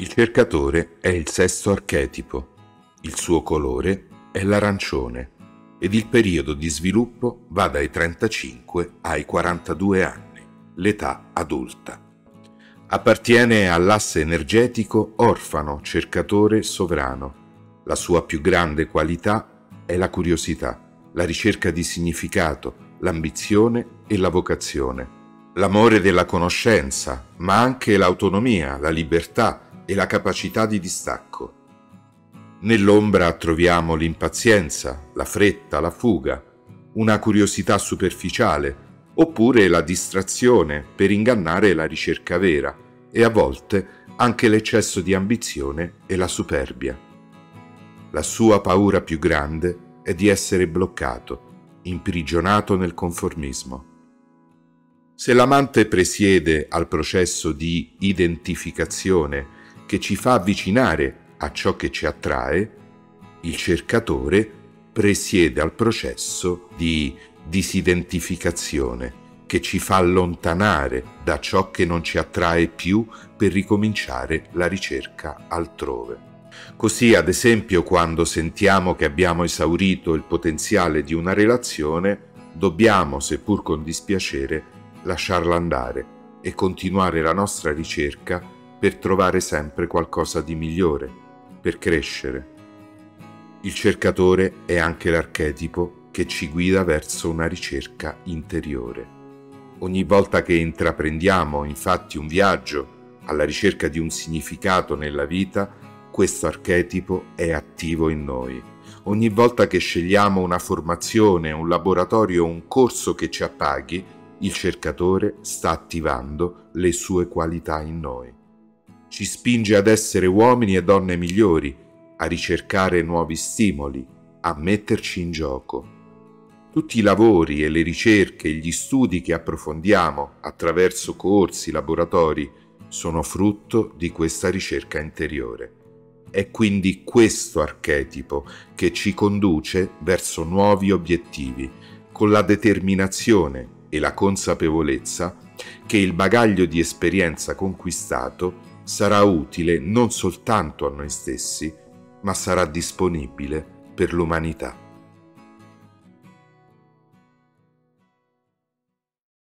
Il cercatore è il sesto archetipo. Il suo colore è l'arancione ed il periodo di sviluppo va dai 35 ai 42 anni, l'età adulta. Appartiene all'asse energetico orfano, cercatore, sovrano. La sua più grande qualità è la curiosità, la ricerca di significato, l'ambizione e la vocazione. L'amore della conoscenza, ma anche l'autonomia, la libertà, e la capacità di distacco. Nell'ombra troviamo l'impazienza, la fretta, la fuga, una curiosità superficiale, oppure la distrazione per ingannare la ricerca vera e a volte anche l'eccesso di ambizione e la superbia. La sua paura più grande è di essere bloccato, imprigionato nel conformismo. Se l'amante presiede al processo di identificazione che ci fa avvicinare a ciò che ci attrae, il cercatore presiede al processo di disidentificazione che ci fa allontanare da ciò che non ci attrae più per ricominciare la ricerca altrove. Così, ad esempio, quando sentiamo che abbiamo esaurito il potenziale di una relazione, dobbiamo, seppur con dispiacere, lasciarla andare e continuare la nostra ricerca per trovare sempre qualcosa di migliore, per crescere. Il cercatore è anche l'archetipo che ci guida verso una ricerca interiore. Ogni volta che intraprendiamo infatti un viaggio alla ricerca di un significato nella vita, questo archetipo è attivo in noi. Ogni volta che scegliamo una formazione, un laboratorio o un corso che ci appaghi, il cercatore sta attivando le sue qualità in noi ci spinge ad essere uomini e donne migliori, a ricercare nuovi stimoli, a metterci in gioco. Tutti i lavori e le ricerche e gli studi che approfondiamo attraverso corsi, laboratori, sono frutto di questa ricerca interiore. È quindi questo archetipo che ci conduce verso nuovi obiettivi, con la determinazione e la consapevolezza che il bagaglio di esperienza conquistato sarà utile non soltanto a noi stessi, ma sarà disponibile per l'umanità.